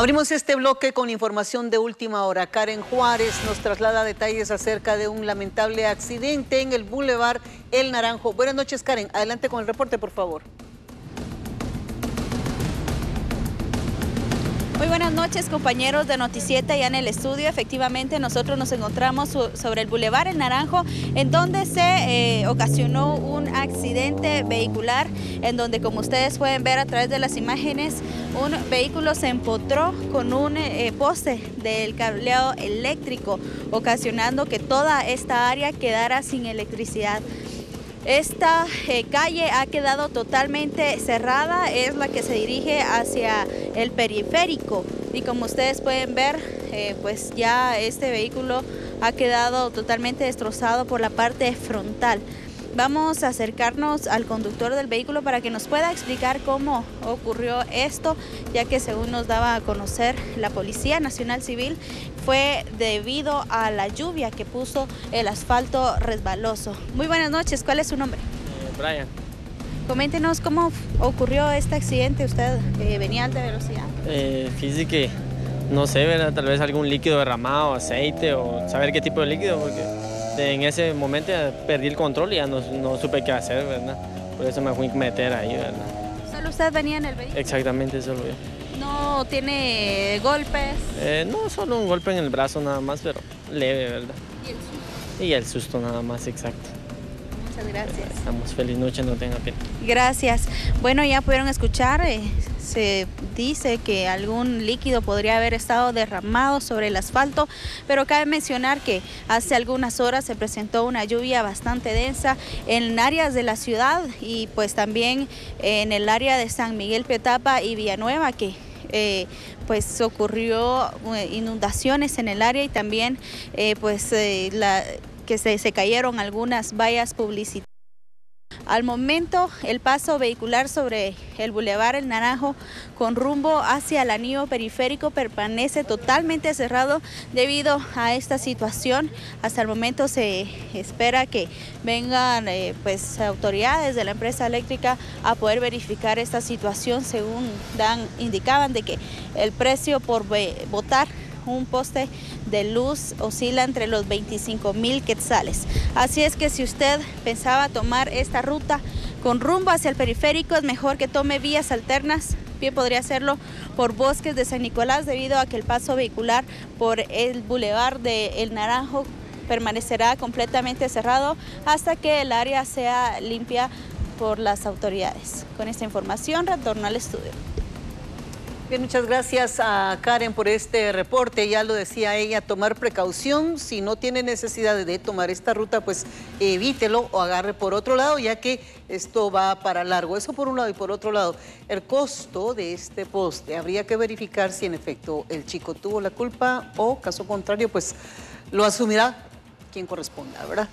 Abrimos este bloque con información de última hora. Karen Juárez nos traslada detalles acerca de un lamentable accidente en el Boulevard El Naranjo. Buenas noches, Karen. Adelante con el reporte, por favor. Buenas noches compañeros de Noticieta ya en el estudio. Efectivamente nosotros nos encontramos sobre el Boulevard El Naranjo en donde se eh, ocasionó un accidente vehicular en donde como ustedes pueden ver a través de las imágenes un vehículo se empotró con un eh, poste del cableado eléctrico ocasionando que toda esta área quedara sin electricidad. Esta eh, calle ha quedado totalmente cerrada, es la que se dirige hacia el periférico y como ustedes pueden ver, eh, pues ya este vehículo ha quedado totalmente destrozado por la parte frontal. Vamos a acercarnos al conductor del vehículo para que nos pueda explicar cómo ocurrió esto, ya que según nos daba a conocer la Policía Nacional Civil, fue debido a la lluvia que puso el asfalto resbaloso. Muy buenas noches, ¿cuál es su nombre? Eh, Brian. Coméntenos cómo ocurrió este accidente, usted eh, venía a alta velocidad. Eh, fíjese que, no sé, ¿verdad? tal vez algún líquido derramado, aceite o saber qué tipo de líquido, porque en ese momento perdí el control y ya no, supe qué hacer, ¿verdad? Por eso me fui a meter ahí, ¿verdad? ¿Solo usted venía en el vehículo? Exactamente, solo yo. ¿No tiene golpes? Eh, no, solo un golpe en el brazo nada más, pero leve, ¿verdad? ¿Y el susto? Y el susto nada más, exacto. Muchas gracias. Estamos feliz noche, no tenga pena. Gracias. Bueno, ya pudieron escuchar, eh, se dice que algún líquido podría haber estado derramado sobre el asfalto, pero cabe mencionar que hace algunas horas se presentó una lluvia bastante densa en áreas de la ciudad y pues también en el área de San Miguel Petapa y Villanueva que eh, pues ocurrió eh, inundaciones en el área y también pues la, que se, se cayeron algunas vallas publicitarias. Al momento, el paso vehicular sobre el Boulevard El Naranjo con rumbo hacia el anillo periférico permanece totalmente cerrado debido a esta situación. Hasta el momento se espera que vengan eh, pues, autoridades de la empresa eléctrica a poder verificar esta situación según dan, indicaban de que el precio por votar un poste de luz oscila entre los 25 mil quetzales. Así es que si usted pensaba tomar esta ruta con rumbo hacia el periférico, es mejor que tome vías alternas. Bien podría hacerlo por bosques de San Nicolás debido a que el paso vehicular por el bulevar de El Naranjo permanecerá completamente cerrado hasta que el área sea limpia por las autoridades. Con esta información retorno al estudio. Bien, muchas gracias a Karen por este reporte. Ya lo decía ella, tomar precaución. Si no tiene necesidad de tomar esta ruta, pues evítelo o agarre por otro lado, ya que esto va para largo. Eso por un lado y por otro lado, el costo de este poste. Habría que verificar si en efecto el chico tuvo la culpa o, caso contrario, pues lo asumirá quien corresponda, ¿verdad?